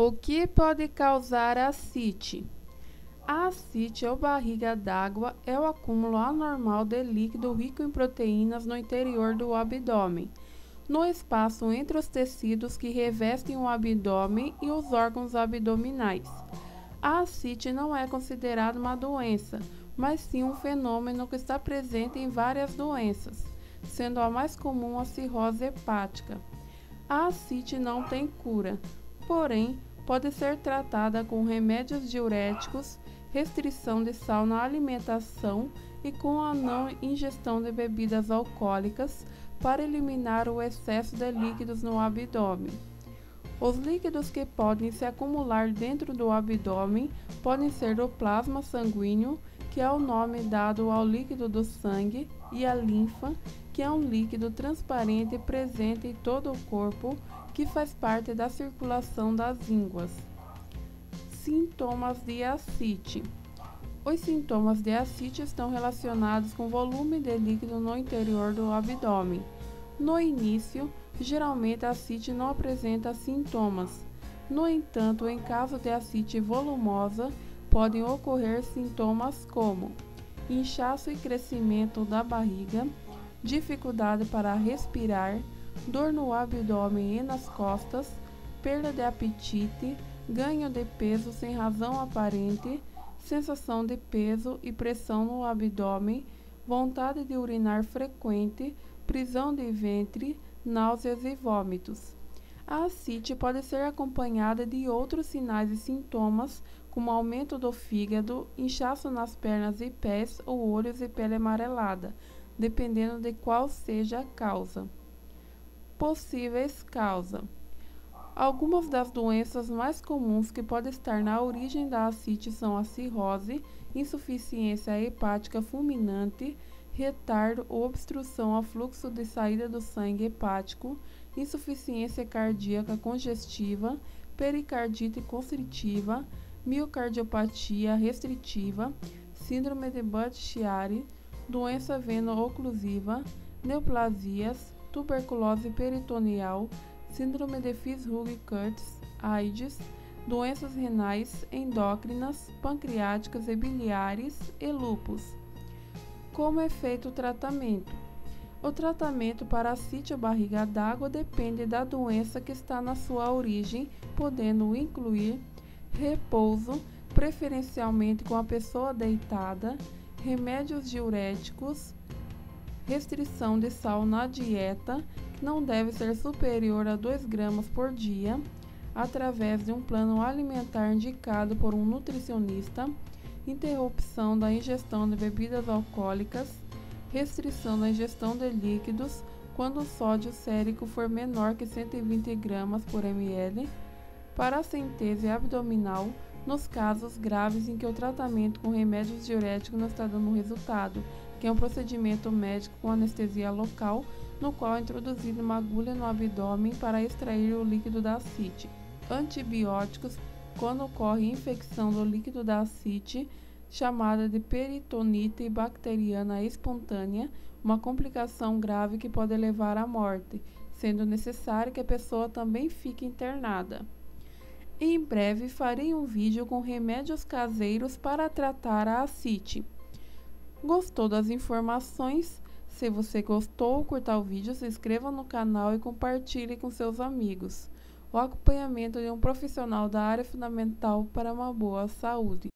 O que pode causar ascite? A ascite ou barriga d'água é o acúmulo anormal de líquido rico em proteínas no interior do abdômen, no espaço entre os tecidos que revestem o abdômen e os órgãos abdominais. A ascite não é considerada uma doença, mas sim um fenômeno que está presente em várias doenças, sendo a mais comum a cirrose hepática. A ascite não tem cura, porém pode ser tratada com remédios diuréticos, restrição de sal na alimentação e com a não ingestão de bebidas alcoólicas para eliminar o excesso de líquidos no abdômen. Os líquidos que podem se acumular dentro do abdômen podem ser o plasma sanguíneo, que é o nome dado ao líquido do sangue, e a linfa, que é um líquido transparente presente em todo o corpo que faz parte da circulação das ínguas. Sintomas de ascite. Os sintomas de ascite estão relacionados com volume de líquido no interior do abdômen. No início, geralmente a ascite não apresenta sintomas. No entanto, em caso de ascite volumosa, podem ocorrer sintomas como inchaço e crescimento da barriga, dificuldade para respirar, dor no abdômen e nas costas, perda de apetite, ganho de peso sem razão aparente, sensação de peso e pressão no abdômen, vontade de urinar frequente, prisão de ventre, náuseas e vômitos. A ascite pode ser acompanhada de outros sinais e sintomas, como aumento do fígado, inchaço nas pernas e pés ou olhos e pele amarelada, dependendo de qual seja a causa. Possíveis causas: Algumas das doenças mais comuns que podem estar na origem da ascite são a cirrose, insuficiência hepática fulminante, retardo ou obstrução ao fluxo de saída do sangue hepático, insuficiência cardíaca congestiva, pericardite constritiva, miocardiopatia restritiva, síndrome de Budd-Chiari, doença veno-oclusiva, neoplasias, tuberculose peritoneal, síndrome de Fitzhugh-Curtis, AIDS, doenças renais, endócrinas, pancreáticas e biliares e lúpus. Como é feito o tratamento? O tratamento para a ou barriga d'água depende da doença que está na sua origem, podendo incluir repouso, preferencialmente com a pessoa deitada, remédios diuréticos, restrição de sal na dieta, que não deve ser superior a 2 gramas por dia, através de um plano alimentar indicado por um nutricionista, interrupção da ingestão de bebidas alcoólicas, restrição da ingestão de líquidos quando o sódio sérico for menor que 120 gramas por ml, para a centese abdominal, nos casos graves em que o tratamento com remédios diuréticos não está dando resultado, que é um procedimento médico com anestesia local, no qual é introduzida uma agulha no abdômen para extrair o líquido da ascite. Antibióticos quando ocorre infecção do líquido da ascite, chamada de peritonite bacteriana espontânea, uma complicação grave que pode levar à morte, sendo necessário que a pessoa também fique internada. Em breve farei um vídeo com remédios caseiros para tratar a ascite. Gostou das informações? Se você gostou, curta o vídeo, se inscreva no canal e compartilhe com seus amigos. O acompanhamento de um profissional da área fundamental para uma boa saúde.